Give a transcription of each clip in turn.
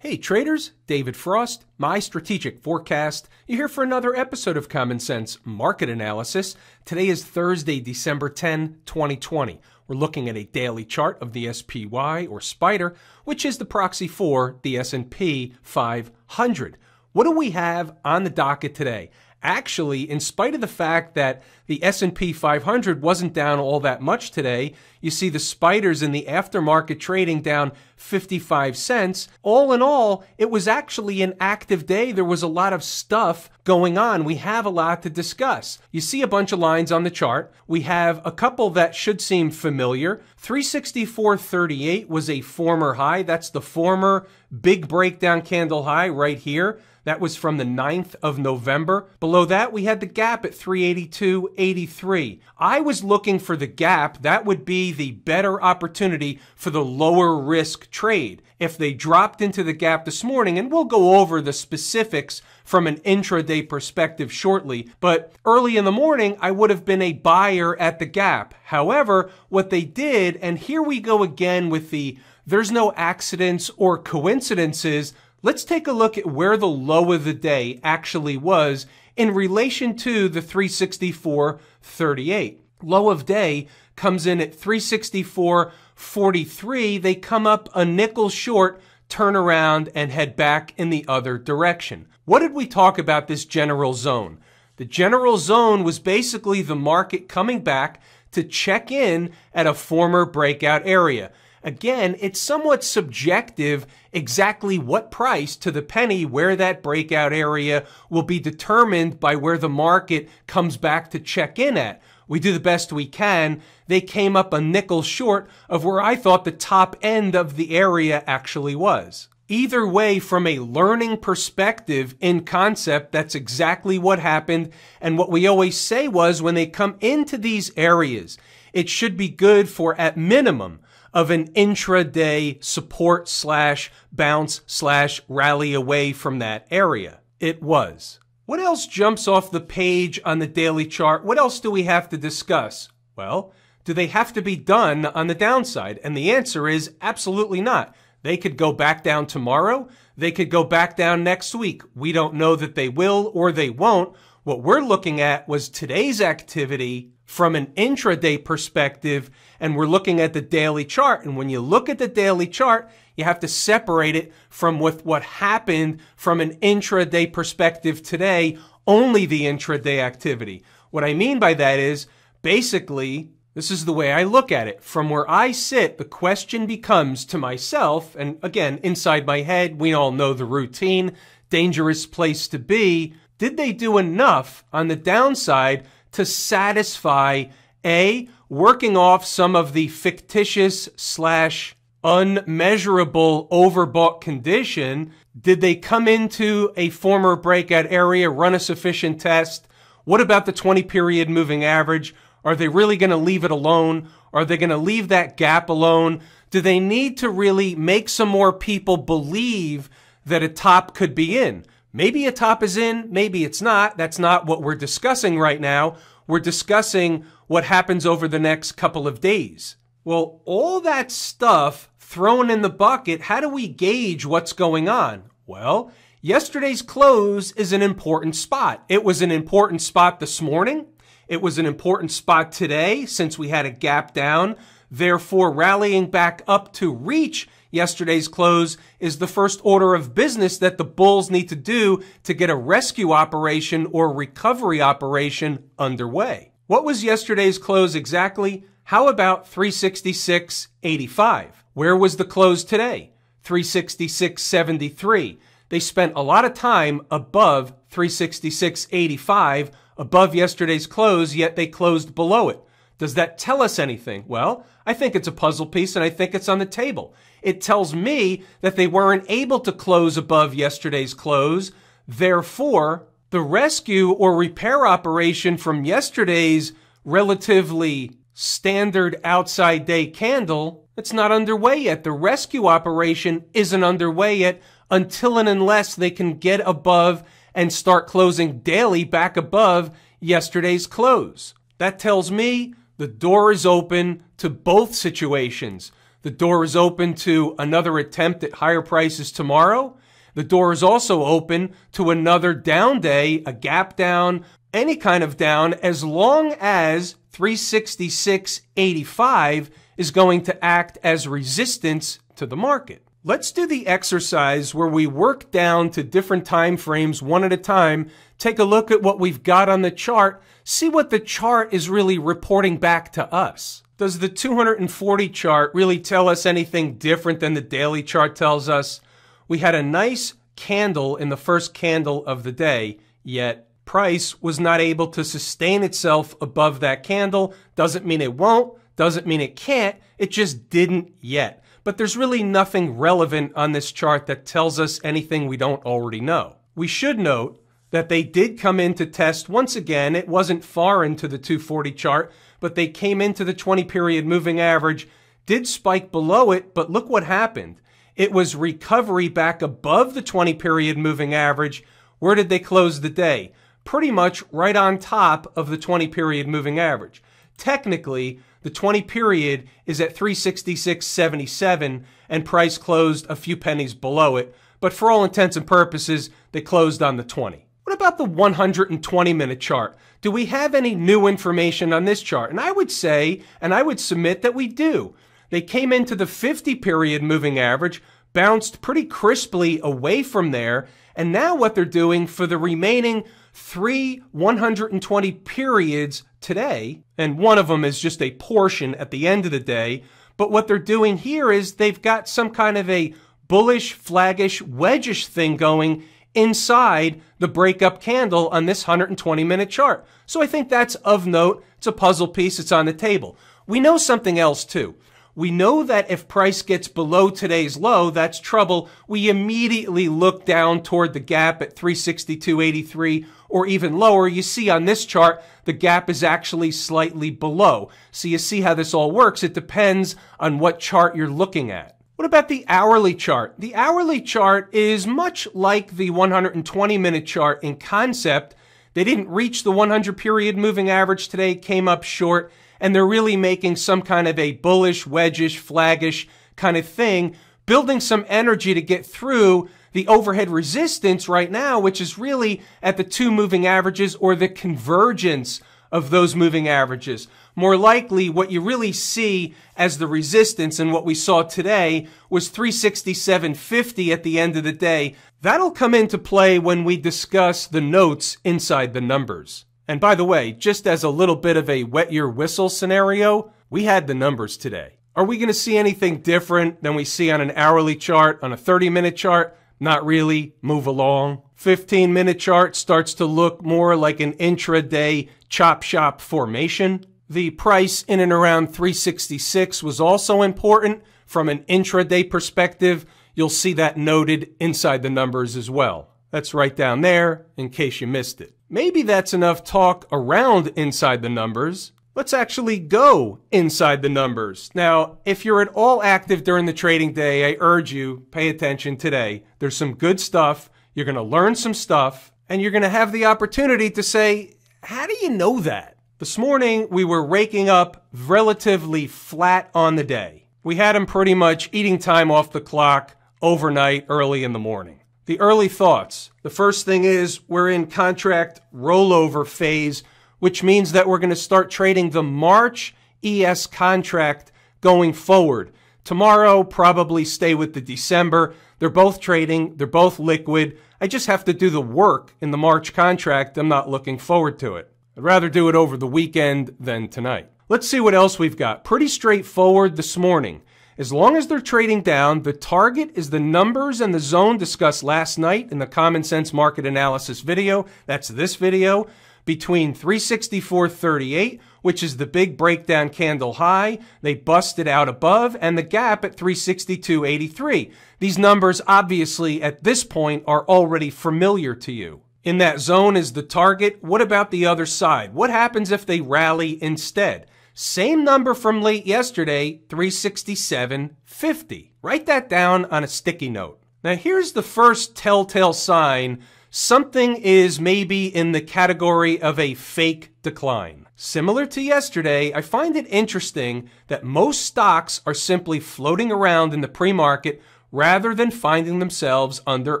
Hey traders, David Frost, my strategic forecast. You're here for another episode of Common Sense Market Analysis. Today is Thursday, December 10, 2020. We're looking at a daily chart of the SPY or Spider, which is the proxy for the S&P 500. What do we have on the docket today? Actually, in spite of the fact that the S&P 500 wasn't down all that much today, you see the spiders in the aftermarket trading down 55 cents. All in all, it was actually an active day. There was a lot of stuff going on. We have a lot to discuss. You see a bunch of lines on the chart. We have a couple that should seem familiar. 364.38 was a former high. That's the former big breakdown candle high right here. That was from the 9th of November. Below that, we had the gap at 382.83. I was looking for the gap. That would be the better opportunity for the lower risk trade. If they dropped into the gap this morning, and we'll go over the specifics from an intraday perspective shortly, but early in the morning, I would have been a buyer at the gap. However, what they did, and here we go again with the there's no accidents or coincidences Let's take a look at where the low of the day actually was in relation to the 364.38. Low of day comes in at 364.43. They come up a nickel short, turn around and head back in the other direction. What did we talk about this general zone? The general zone was basically the market coming back to check in at a former breakout area. Again, it's somewhat subjective exactly what price to the penny where that breakout area will be determined by where the market comes back to check in at. We do the best we can. They came up a nickel short of where I thought the top end of the area actually was. Either way, from a learning perspective in concept, that's exactly what happened. And what we always say was when they come into these areas, it should be good for at minimum of an intraday support slash bounce slash rally away from that area. It was. What else jumps off the page on the daily chart? What else do we have to discuss? Well, do they have to be done on the downside? And the answer is absolutely not. They could go back down tomorrow. They could go back down next week. We don't know that they will or they won't. What we're looking at was today's activity from an intraday perspective, and we're looking at the daily chart. And when you look at the daily chart, you have to separate it from with what happened from an intraday perspective today, only the intraday activity. What I mean by that is basically, this is the way I look at it. From where I sit, the question becomes to myself, and again, inside my head, we all know the routine, dangerous place to be. Did they do enough on the downside to satisfy A, working off some of the fictitious slash unmeasurable overbought condition? Did they come into a former breakout area, run a sufficient test? What about the 20 period moving average? Are they really going to leave it alone? Are they going to leave that gap alone? Do they need to really make some more people believe that a top could be in? Maybe a top is in, maybe it's not. That's not what we're discussing right now. We're discussing what happens over the next couple of days. Well, all that stuff thrown in the bucket, how do we gauge what's going on? Well, yesterday's close is an important spot. It was an important spot this morning. It was an important spot today since we had a gap down. Therefore, rallying back up to reach yesterday's close is the first order of business that the Bulls need to do to get a rescue operation or recovery operation underway. What was yesterday's close exactly? How about 366.85? Where was the close today? 366.73. They spent a lot of time above 366.85, above yesterday's close, yet they closed below it. Does that tell us anything? Well, I think it's a puzzle piece and I think it's on the table. It tells me that they weren't able to close above yesterday's close. Therefore, the rescue or repair operation from yesterday's relatively standard outside day candle, it's not underway yet. The rescue operation isn't underway yet until and unless they can get above and start closing daily back above yesterday's close. That tells me the door is open to both situations. The door is open to another attempt at higher prices tomorrow. The door is also open to another down day, a gap down, any kind of down, as long as 366.85 is going to act as resistance to the market. Let's do the exercise where we work down to different time frames one at a time, take a look at what we've got on the chart, see what the chart is really reporting back to us. Does the 240 chart really tell us anything different than the daily chart tells us? We had a nice candle in the first candle of the day, yet price was not able to sustain itself above that candle. Doesn't mean it won't, doesn't mean it can't, it just didn't yet. But there's really nothing relevant on this chart that tells us anything we don't already know. We should note that they did come in to test once again. It wasn't far into the 240 chart, but they came into the 20 period moving average, did spike below it, but look what happened. It was recovery back above the 20 period moving average. Where did they close the day? Pretty much right on top of the 20 period moving average. Technically, the 20 period is at 366.77 and price closed a few pennies below it, but for all intents and purposes, they closed on the 20. What about the 120 minute chart? Do we have any new information on this chart? And I would say, and I would submit that we do. They came into the 50 period moving average, bounced pretty crisply away from there, and now what they're doing for the remaining three 120 periods today, and one of them is just a portion at the end of the day, but what they're doing here is they've got some kind of a bullish, flaggish, wedgish thing going inside the breakup candle on this 120 minute chart. So I think that's of note. It's a puzzle piece. It's on the table. We know something else too. We know that if price gets below today's low, that's trouble. We immediately look down toward the gap at 362.83 or even lower. You see on this chart, the gap is actually slightly below. So you see how this all works. It depends on what chart you're looking at. What about the hourly chart? The hourly chart is much like the 120 minute chart in concept. They didn't reach the 100 period moving average today, came up short, and they're really making some kind of a bullish, wedgish, flaggish kind of thing, building some energy to get through the overhead resistance right now, which is really at the two moving averages or the convergence of those moving averages. More likely, what you really see as the resistance and what we saw today was 367.50 at the end of the day. That'll come into play when we discuss the notes inside the numbers. And by the way, just as a little bit of a wet your whistle scenario, we had the numbers today. Are we going to see anything different than we see on an hourly chart, on a 30 minute chart? Not really. Move along. 15 minute chart starts to look more like an intraday chop shop formation. The price in and around 366 was also important from an intraday perspective. You'll see that noted inside the numbers as well. That's right down there in case you missed it. Maybe that's enough talk around inside the numbers. Let's actually go inside the numbers. Now, if you're at all active during the trading day, I urge you, pay attention today. There's some good stuff. You're going to learn some stuff and you're going to have the opportunity to say, how do you know that? This morning, we were raking up relatively flat on the day. We had them pretty much eating time off the clock overnight, early in the morning. The early thoughts. The first thing is we're in contract rollover phase, which means that we're going to start trading the March ES contract going forward. Tomorrow, probably stay with the December. They're both trading. They're both liquid. I just have to do the work in the March contract. I'm not looking forward to it. I'd rather do it over the weekend than tonight. Let's see what else we've got. Pretty straightforward this morning. As long as they're trading down, the target is the numbers and the zone discussed last night in the Common Sense Market Analysis video. That's this video. Between 364.38, which is the big breakdown candle high, they busted out above, and the gap at 362.83. These numbers, obviously, at this point, are already familiar to you in that zone is the target. What about the other side? What happens if they rally instead? Same number from late yesterday, 367.50. Write that down on a sticky note. Now here's the first telltale sign something is maybe in the category of a fake decline. Similar to yesterday, I find it interesting that most stocks are simply floating around in the pre-market rather than finding themselves under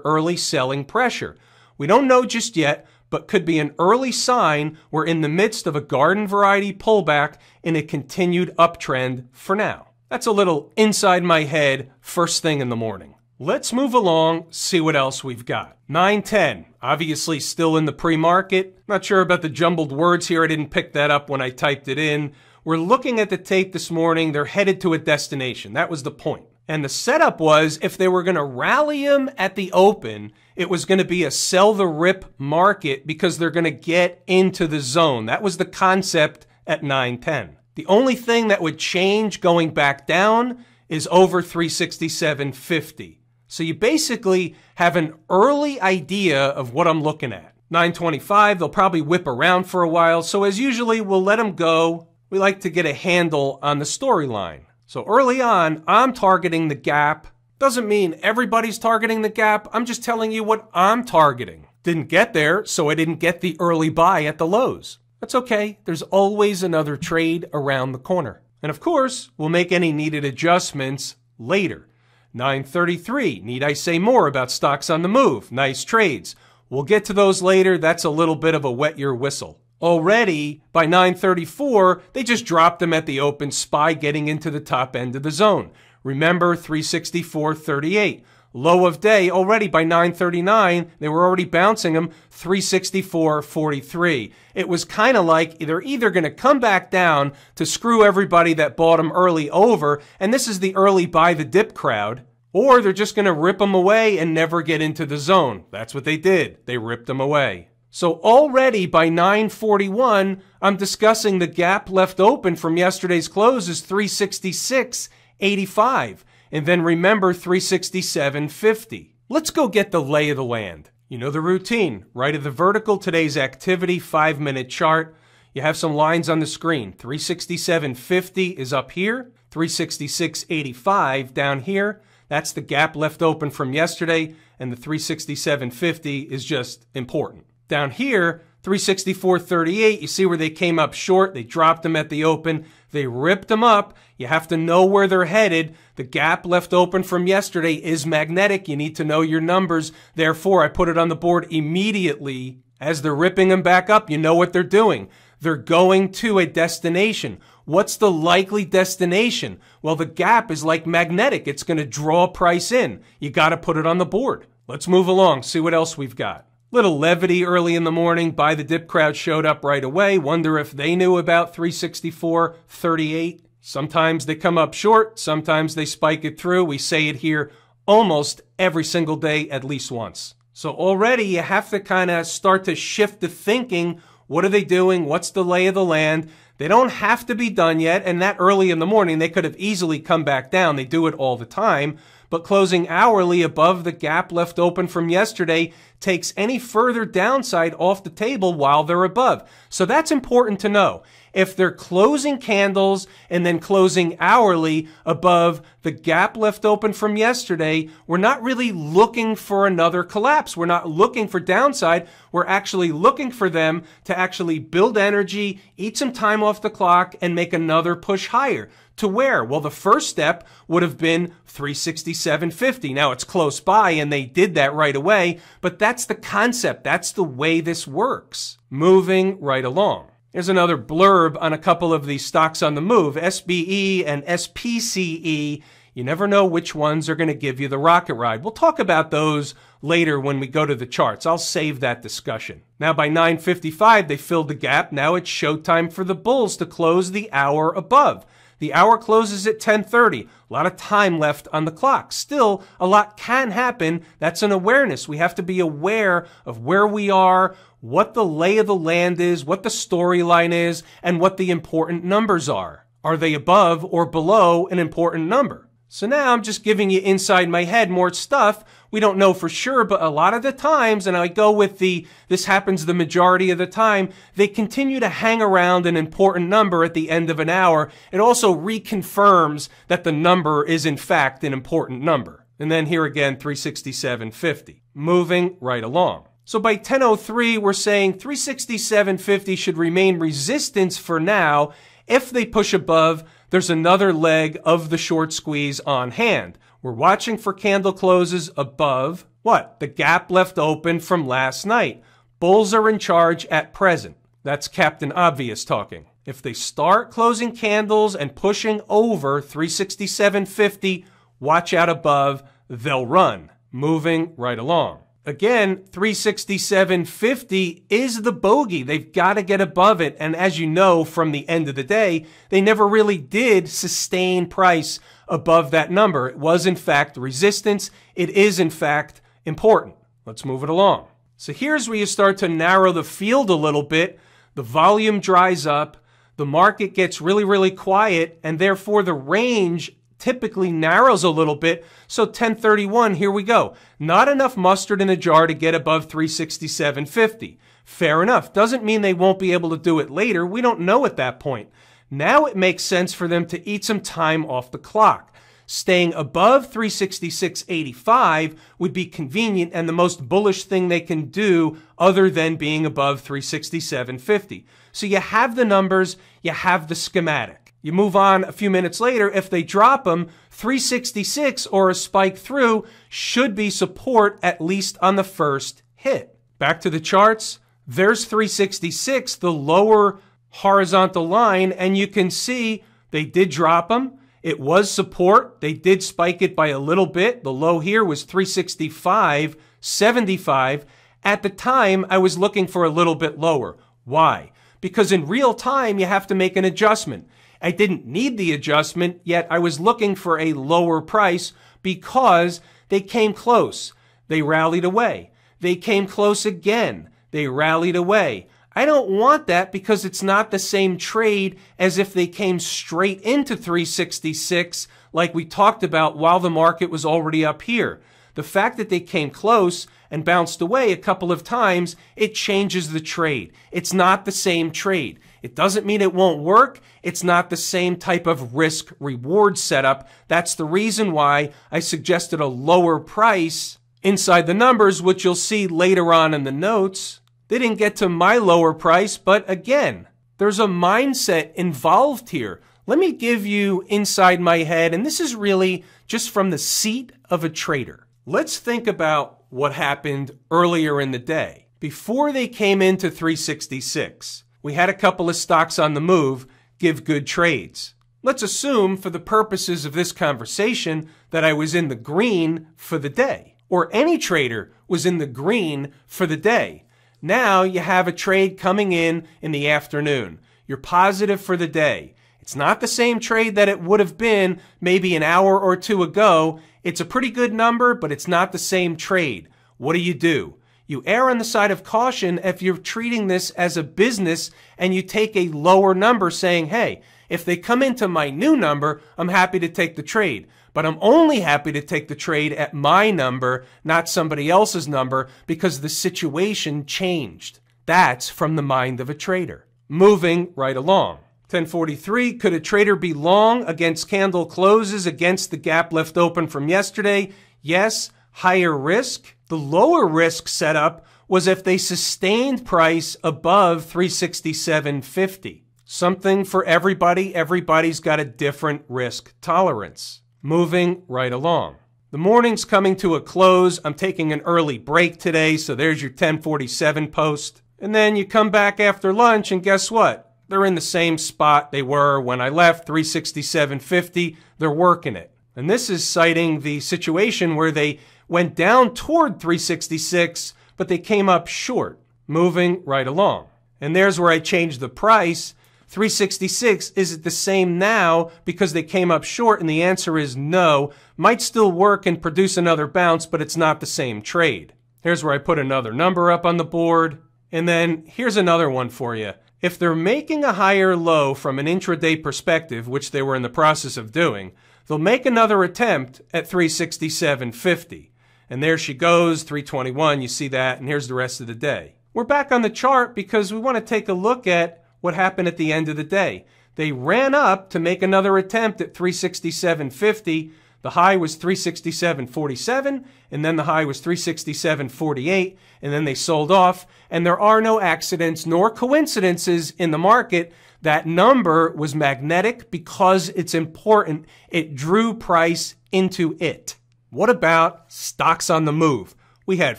early selling pressure. We don't know just yet, but could be an early sign we're in the midst of a garden variety pullback in a continued uptrend for now. That's a little inside my head first thing in the morning. Let's move along, see what else we've got. 910, obviously still in the pre-market. Not sure about the jumbled words here. I didn't pick that up when I typed it in. We're looking at the tape this morning. They're headed to a destination. That was the point. And the setup was if they were going to rally them at the open, it was going to be a sell the rip market because they're going to get into the zone. That was the concept at 910. The only thing that would change going back down is over 367.50. So you basically have an early idea of what I'm looking at. 925, they'll probably whip around for a while. So as usually, we'll let them go. We like to get a handle on the storyline. So early on, I'm targeting the gap. Doesn't mean everybody's targeting the gap. I'm just telling you what I'm targeting. Didn't get there, so I didn't get the early buy at the lows. That's okay. There's always another trade around the corner. And of course, we'll make any needed adjustments later. 933. Need I say more about stocks on the move? Nice trades. We'll get to those later. That's a little bit of a wet your whistle. Already by 934, they just dropped them at the open SPY getting into the top end of the zone. Remember 364.38. Low of day already by 939, they were already bouncing them 364.43. It was kind of like they're either going to come back down to screw everybody that bought them early over, and this is the early buy the dip crowd, or they're just going to rip them away and never get into the zone. That's what they did. They ripped them away. So already by 941, I'm discussing the gap left open from yesterday's close is 366.85. And then remember 367.50. Let's go get the lay of the land. You know the routine. Right of the vertical, today's activity, five minute chart. You have some lines on the screen. 367.50 is up here. 366.85 down here. That's the gap left open from yesterday. And the 367.50 is just important. Down here, 364.38, you see where they came up short. They dropped them at the open. They ripped them up. You have to know where they're headed. The gap left open from yesterday is magnetic. You need to know your numbers. Therefore, I put it on the board immediately. As they're ripping them back up, you know what they're doing. They're going to a destination. What's the likely destination? Well, the gap is like magnetic. It's going to draw price in. You got to put it on the board. Let's move along, see what else we've got. Little levity early in the morning. By the dip crowd showed up right away. Wonder if they knew about 364.38. Sometimes they come up short. Sometimes they spike it through. We say it here almost every single day, at least once. So already you have to kind of start to shift the thinking. What are they doing? What's the lay of the land? They don't have to be done yet. And that early in the morning, they could have easily come back down. They do it all the time but closing hourly above the gap left open from yesterday takes any further downside off the table while they're above. So that's important to know. If they're closing candles and then closing hourly above the gap left open from yesterday, we're not really looking for another collapse. We're not looking for downside. We're actually looking for them to actually build energy, eat some time off the clock, and make another push higher. To where? Well, the first step would have been 367.50. Now it's close by and they did that right away, but that's the concept. That's the way this works. Moving right along. Here's another blurb on a couple of these stocks on the move. SBE and SPCE. You never know which ones are going to give you the rocket ride. We'll talk about those later when we go to the charts. I'll save that discussion. Now by 9:55 they filled the gap. Now it's showtime for the bulls to close the hour above. The hour closes at 10:30. A lot of time left on the clock. Still, a lot can happen. That's an awareness. We have to be aware of where we are, what the lay of the land is, what the storyline is, and what the important numbers are. Are they above or below an important number? So now I'm just giving you inside my head more stuff. We don't know for sure, but a lot of the times, and I go with the, this happens the majority of the time, they continue to hang around an important number at the end of an hour. It also reconfirms that the number is in fact an important number. And then here again, 367.50. Moving right along. So by 1003, we're saying 367.50 should remain resistance for now. If they push above, there's another leg of the short squeeze on hand. We're watching for candle closes above what? The gap left open from last night. Bulls are in charge at present. That's Captain Obvious talking. If they start closing candles and pushing over 367.50, watch out above, they'll run, moving right along. Again, 367.50 is the bogey. They've got to get above it. And as you know from the end of the day, they never really did sustain price above that number. It was in fact resistance. It is in fact important. Let's move it along. So here's where you start to narrow the field a little bit. The volume dries up. The market gets really, really quiet and therefore the range typically narrows a little bit. So 1031, here we go. Not enough mustard in the jar to get above 367.50. Fair enough. Doesn't mean they won't be able to do it later. We don't know at that point. Now it makes sense for them to eat some time off the clock. Staying above 366.85 would be convenient and the most bullish thing they can do other than being above 367.50. So you have the numbers, you have the schematic. You move on a few minutes later, if they drop them, 366 or a spike through should be support at least on the first hit. Back to the charts. There's 366, the lower horizontal line, and you can see they did drop them. It was support. They did spike it by a little bit. The low here was 365, 75. At the time, I was looking for a little bit lower. Why? Because in real time, you have to make an adjustment. I didn't need the adjustment, yet I was looking for a lower price because they came close. They rallied away. They came close again. They rallied away. I don't want that because it's not the same trade as if they came straight into 366 like we talked about while the market was already up here. The fact that they came close and bounced away a couple of times, it changes the trade. It's not the same trade. It doesn't mean it won't work. It's not the same type of risk reward setup. That's the reason why I suggested a lower price inside the numbers, which you'll see later on in the notes. They didn't get to my lower price, but again, there's a mindset involved here. Let me give you inside my head, and this is really just from the seat of a trader. Let's think about what happened earlier in the day. Before they came into 366, we had a couple of stocks on the move give good trades. Let's assume, for the purposes of this conversation, that I was in the green for the day, or any trader was in the green for the day. Now you have a trade coming in in the afternoon. You're positive for the day. It's not the same trade that it would have been maybe an hour or two ago. It's a pretty good number, but it's not the same trade. What do you do? You err on the side of caution if you're treating this as a business and you take a lower number saying, hey, if they come into my new number, I'm happy to take the trade. But I'm only happy to take the trade at my number, not somebody else's number, because the situation changed. That's from the mind of a trader. Moving right along. 1043, could a trader be long against candle closes against the gap left open from yesterday? Yes. Higher risk. The lower risk setup was if they sustained price above 367.50. Something for everybody. Everybody's got a different risk tolerance. Moving right along. The morning's coming to a close. I'm taking an early break today, so there's your 1047 post. And then you come back after lunch and guess what? They're in the same spot they were when I left, 367.50. They're working it. And this is citing the situation where they went down toward 366, but they came up short, moving right along. And there's where I changed the price. 366, is it the same now because they came up short? And the answer is no. Might still work and produce another bounce, but it's not the same trade. Here's where I put another number up on the board. And then here's another one for you. If they're making a higher low from an intraday perspective, which they were in the process of doing, they'll make another attempt at 367.50. And there she goes, 321. You see that. And here's the rest of the day. We're back on the chart because we want to take a look at what happened at the end of the day. They ran up to make another attempt at 367.50. The high was 367.47, and then the high was 367.48, and then they sold off. And there are no accidents nor coincidences in the market. That number was magnetic because it's important. It drew price into it. What about stocks on the move? We had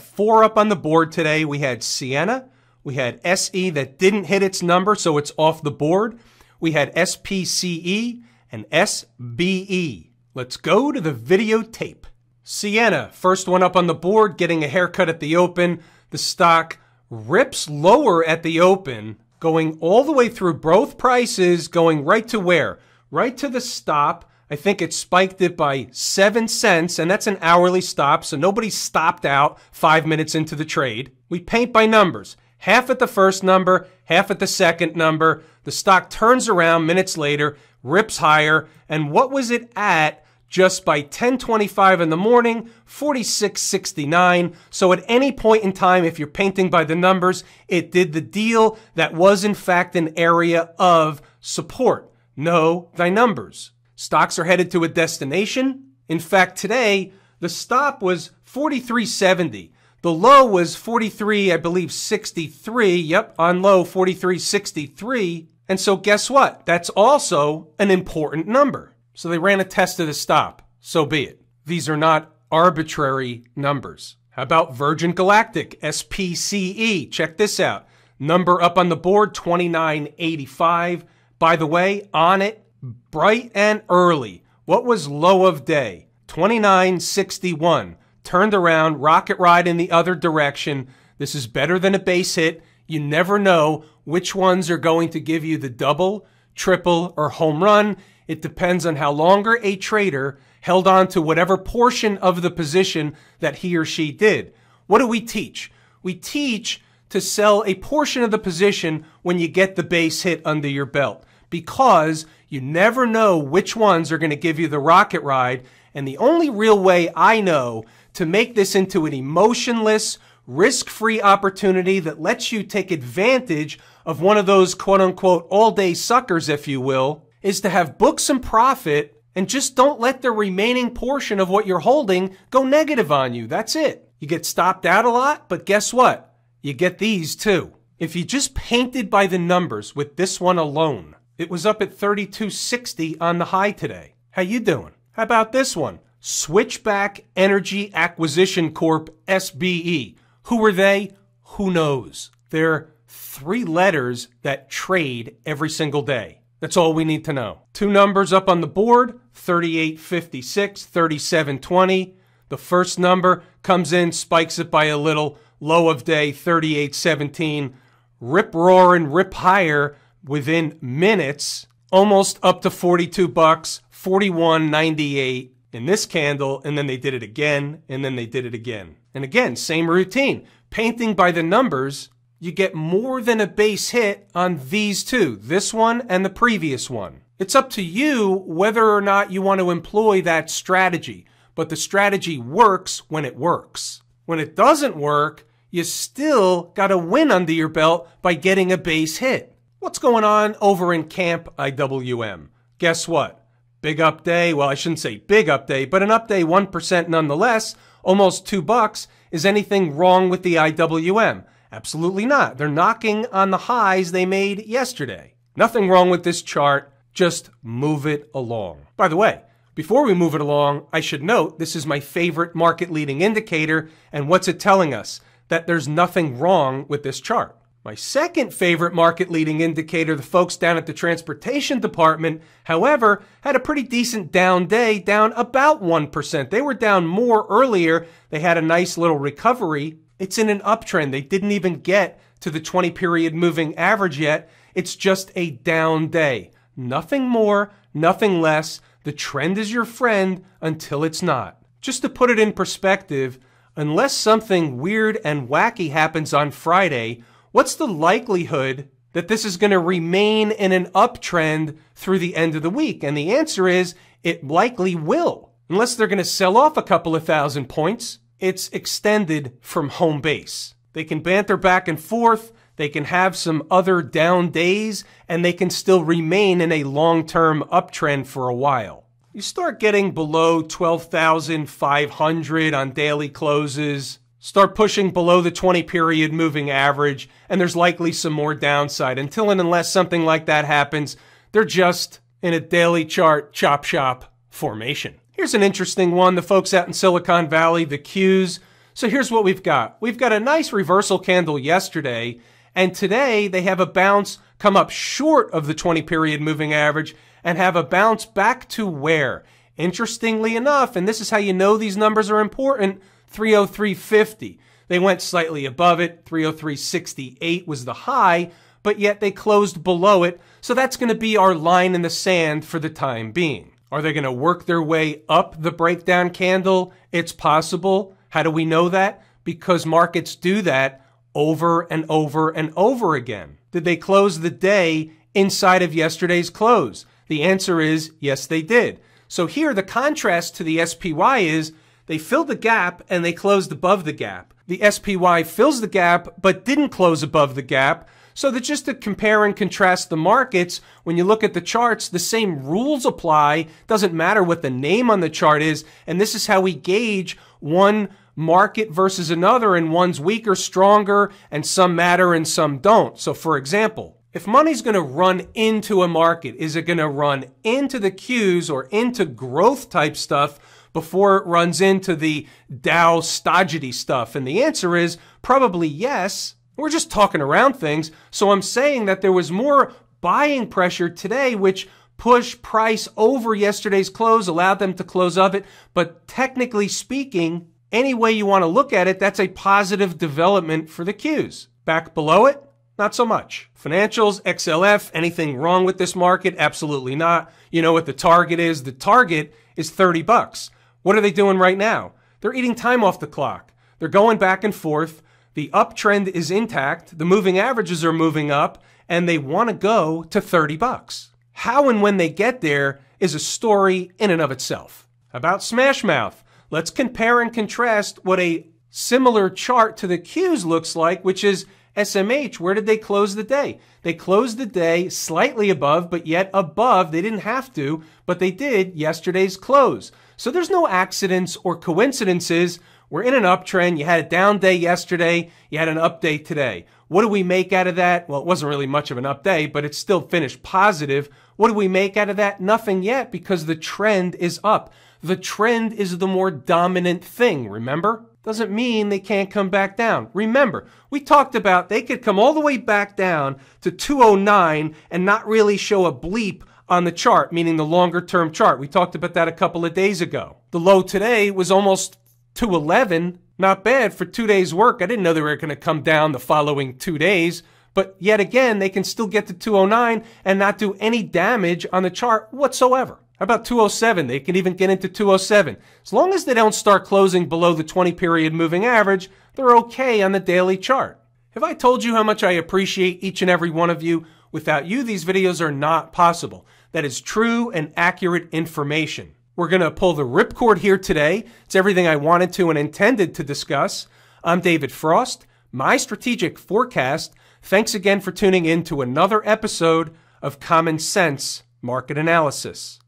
four up on the board today. We had Ciena. We had SE that didn't hit its number, so it's off the board. We had SPCE and SBE. Let's go to the videotape. Ciena, first one up on the board, getting a haircut at the open. The stock rips lower at the open, going all the way through both prices, going right to where? Right to the stop. I think it spiked it by seven cents, and that's an hourly stop, so nobody stopped out five minutes into the trade. We paint by numbers. Half at the first number, half at the second number. The stock turns around minutes later, rips higher, and what was it at just by 1025 in the morning, 4669. So at any point in time, if you're painting by the numbers, it did the deal that was in fact an area of support. Know thy numbers. Stocks are headed to a destination. In fact, today, the stop was 4370. The low was 43, I believe, 63. Yep, on low, 4363. And so guess what? That's also an important number. So they ran a test of the stop. So be it. These are not arbitrary numbers. How about Virgin Galactic, SPCE? Check this out. Number up on the board, 2985. By the way, on it, bright and early. What was low of day? 2961. Turned around, rocket ride in the other direction. This is better than a base hit. You never know which ones are going to give you the double, triple, or home run. It depends on how longer a trader held on to whatever portion of the position that he or she did. What do we teach? We teach to sell a portion of the position when you get the base hit under your belt because you never know which ones are going to give you the rocket ride. And the only real way I know to make this into an emotionless, risk-free opportunity that lets you take advantage of one of those quote unquote all day suckers, if you will, is to have books some profit and just don't let the remaining portion of what you're holding go negative on you. That's it. You get stopped out a lot, but guess what? You get these too. If you just painted by the numbers with this one alone, it was up at 3260 on the high today. How you doing? How about this one? Switchback Energy Acquisition Corp SBE. Who are they? Who knows? They're three letters that trade every single day. That's all we need to know. Two numbers up on the board 3856, 3720. The first number comes in, spikes it by a little, low of day 3817. Rip roaring, rip higher within minutes, almost up to 42 bucks, 41.98 in this candle, and then they did it again, and then they did it again. And again, same routine. Painting by the numbers you get more than a base hit on these two, this one and the previous one. It's up to you whether or not you want to employ that strategy, but the strategy works when it works. When it doesn't work, you still got a win under your belt by getting a base hit. What's going on over in Camp IWM? Guess what? Big up day. Well, I shouldn't say big up day, but an up day 1% nonetheless, almost two bucks. Is anything wrong with the IWM? Absolutely not. They're knocking on the highs they made yesterday. Nothing wrong with this chart. Just move it along. By the way, before we move it along, I should note this is my favorite market leading indicator. And what's it telling us? That there's nothing wrong with this chart. My second favorite market leading indicator, the folks down at the transportation department, however, had a pretty decent down day, down about 1%. They were down more earlier. They had a nice little recovery it's in an uptrend. They didn't even get to the 20 period moving average yet. It's just a down day. Nothing more, nothing less. The trend is your friend until it's not. Just to put it in perspective, unless something weird and wacky happens on Friday, what's the likelihood that this is going to remain in an uptrend through the end of the week? And the answer is it likely will, unless they're going to sell off a couple of thousand points it's extended from home base. They can banter back and forth. They can have some other down days and they can still remain in a long term uptrend for a while. you start getting below 12,500 on daily closes, start pushing below the 20 period moving average, and there's likely some more downside. Until and unless something like that happens, they're just in a daily chart chop shop formation. Here's an interesting one. The folks out in Silicon Valley, the Qs. So here's what we've got. We've got a nice reversal candle yesterday, and today they have a bounce come up short of the 20 period moving average and have a bounce back to where? Interestingly enough, and this is how you know these numbers are important, 303.50. They went slightly above it. 303.68 was the high, but yet they closed below it. So that's going to be our line in the sand for the time being. Are they going to work their way up the breakdown candle? It's possible. How do we know that? Because markets do that over and over and over again. Did they close the day inside of yesterday's close? The answer is yes, they did. So here, the contrast to the SPY is they filled the gap and they closed above the gap. The SPY fills the gap but didn't close above the gap. So that just to compare and contrast the markets, when you look at the charts, the same rules apply. Doesn't matter what the name on the chart is. And this is how we gauge one market versus another and one's weaker, stronger, and some matter and some don't. So for example, if money's going to run into a market, is it going to run into the Qs or into growth type stuff before it runs into the Dow stodgy stuff? And the answer is probably yes. We're just talking around things. So I'm saying that there was more buying pressure today, which pushed price over yesterday's close, allowed them to close of it. But technically speaking, any way you want to look at it, that's a positive development for the Qs. Back below it, not so much. Financials, XLF, anything wrong with this market? Absolutely not. You know what the target is? The target is 30 bucks. What are they doing right now? They're eating time off the clock. They're going back and forth. The uptrend is intact. The moving averages are moving up and they want to go to 30 bucks. How and when they get there is a story in and of itself. About Smashmouth, let's compare and contrast what a similar chart to the Qs looks like, which is SMH, where did they close the day? They closed the day slightly above, but yet above. They didn't have to, but they did yesterday's close. So there's no accidents or coincidences. We're in an uptrend. You had a down day yesterday. You had an up day today. What do we make out of that? Well, it wasn't really much of an up day, but it still finished positive. What do we make out of that? Nothing yet because the trend is up. The trend is the more dominant thing, remember? doesn't mean they can't come back down. Remember, we talked about they could come all the way back down to 209 and not really show a bleep on the chart, meaning the longer term chart. We talked about that a couple of days ago. The low today was almost 211. Not bad for two days work. I didn't know they were going to come down the following two days. But yet again, they can still get to 209 and not do any damage on the chart whatsoever. How about 207? They can even get into 207. As long as they don't start closing below the 20 period moving average, they're okay on the daily chart. Have I told you how much I appreciate each and every one of you? Without you, these videos are not possible. That is true and accurate information. We're going to pull the ripcord here today. It's everything I wanted to and intended to discuss. I'm David Frost, my strategic forecast. Thanks again for tuning in to another episode of Common Sense Market Analysis.